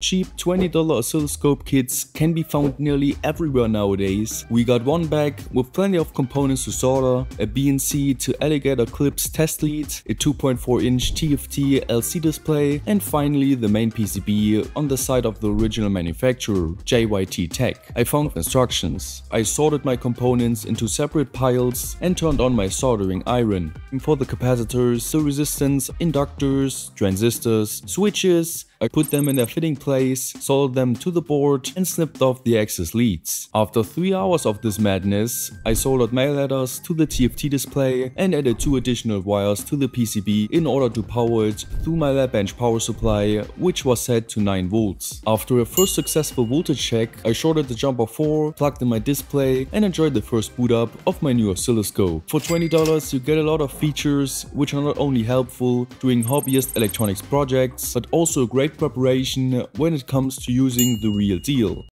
Cheap $20 oscilloscope kits can be found nearly everywhere nowadays. We got one bag with plenty of components to solder, a BNC to alligator clips test lead, a 2.4 inch TFT LC display, and finally the main PCB on the side of the original manufacturer, JYE Tech. I found instructions. I sorted my components into separate piles and turned on my soldering iron. For the capacitors, the resistance, inductors, transistors, switches, I put them in their fitting place, soldered them to the board and snipped off the excess leads. After 3 hours of this madness, I soldered my ladders to the TFT display and added 2 additional wires to the PCB in order to power it through my lab bench power supply, which was set to 9 volts. After a first successful voltage check, I shorted the jumper 4, plugged in my display and enjoyed the first boot up of my new oscilloscope. For $20 you get a lot of features which are not only helpful during hobbyist electronics projects, but also great preparation when it comes to using the real deal.